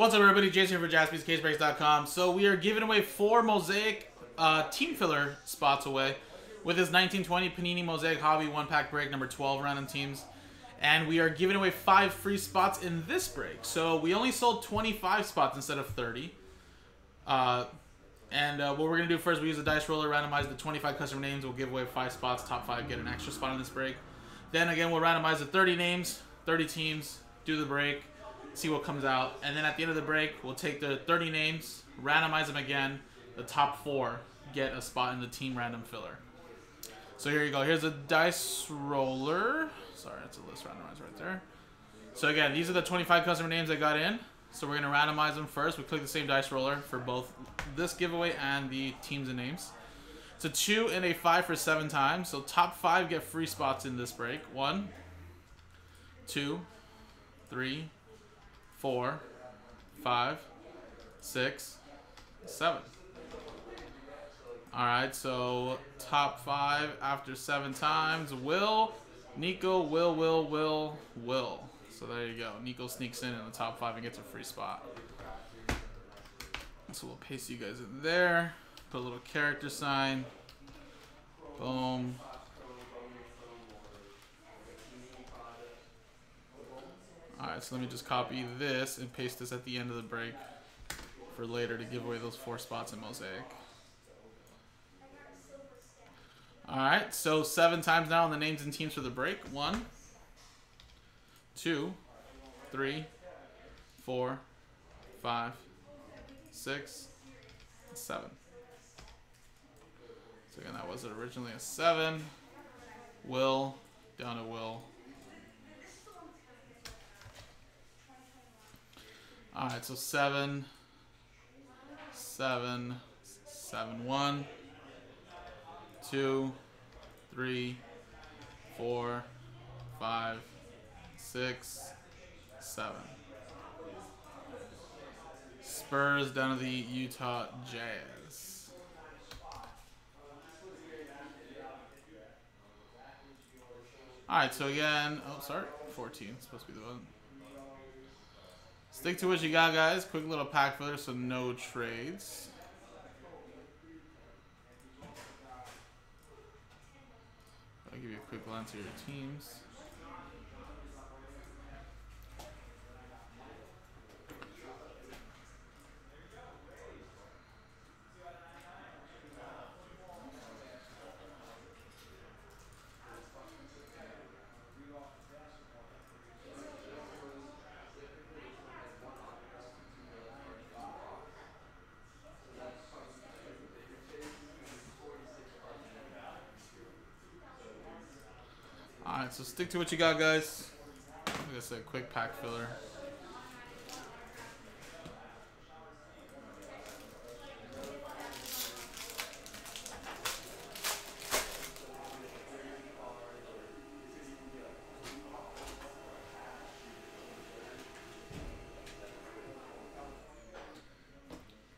What's up, everybody? Jason here for JaspysCaseBreaks.com. So we are giving away four Mosaic uh, team filler spots away with this 1920 Panini Mosaic Hobby one-pack break number 12 random teams. And we are giving away five free spots in this break. So we only sold 25 spots instead of 30. Uh, and uh, what we're going to do first, we use a dice roller, randomize the 25 customer names. We'll give away five spots. Top five get an extra spot in this break. Then again, we'll randomize the 30 names, 30 teams, do the break see what comes out. And then at the end of the break, we'll take the 30 names, randomize them again. The top four get a spot in the team random filler. So here you go. Here's a dice roller. Sorry, that's a list randomizer right there. So again, these are the 25 customer names that got in. So we're going to randomize them first. We click the same dice roller for both this giveaway and the teams and names. It's a 2 and a 5 for 7 times. So top 5 get free spots in this break. One, two, three four, five, six, seven. All right, so top five after seven times. Will, Nico, Will, Will, Will, Will. So there you go. Nico sneaks in in the top five and gets a free spot. So we'll paste you guys in there. Put a little character sign. Boom. So let me just copy this and paste this at the end of the break for later to give away those four spots in Mosaic. Alright, so seven times now on the names and teams for the break. One, two, three, four, five, six, seven. So again, that was originally a seven. Will, down to Will. Alright, so seven, seven, seven, one, two, three, four, five, six, seven. Spurs down to the Utah Jazz. Alright, so again, oh, sorry, 14, supposed to be the one. Stick to what you got, guys. Quick little pack filler, so no trades. I'll give you a quick glance at your teams. Alright, so stick to what you got, guys. I said, quick pack filler.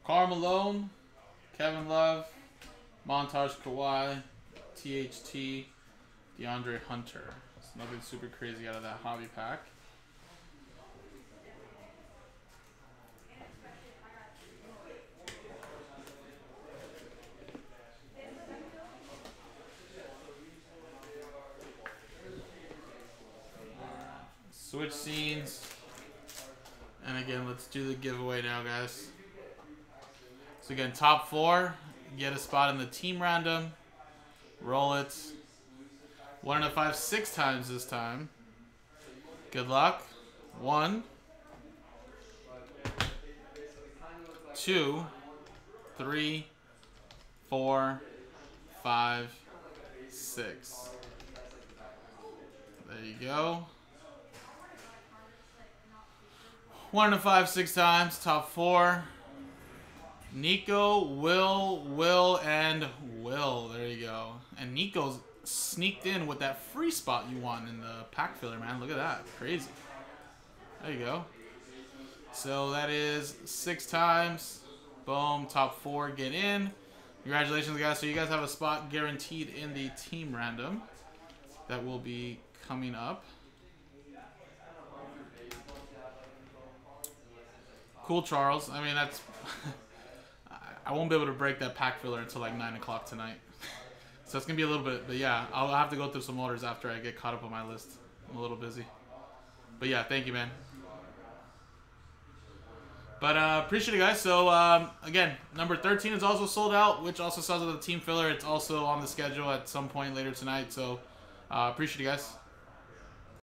Malone, Kevin Love, Montage Kawhi, THT, DeAndre Hunter. It's nothing super crazy out of that hobby pack. Switch scenes. And again, let's do the giveaway now, guys. So again, top four, get a spot in the team random. Roll it. One out of five, six times this time. Good luck. One. Two. Three. Four. Five. Six. There you go. One to five, six times. Top four. Nico, Will, Will, and Will. There you go. And Nico's sneaked in with that free spot you want in the pack filler, man. Look at that. Crazy. There you go. So that is six times. Boom. Top four get in. Congratulations, guys. So you guys have a spot guaranteed in the team random that will be coming up. Cool Charles. I mean, that's... I won't be able to break that pack filler until like 9 o'clock tonight. so it's to be a little bit... But yeah, I'll have to go through some orders after I get caught up on my list. I'm a little busy. But yeah, thank you, man. But uh, appreciate it, guys. So um, again, number 13 is also sold out, which also sells as a team filler. It's also on the schedule at some point later tonight. So uh, appreciate you guys.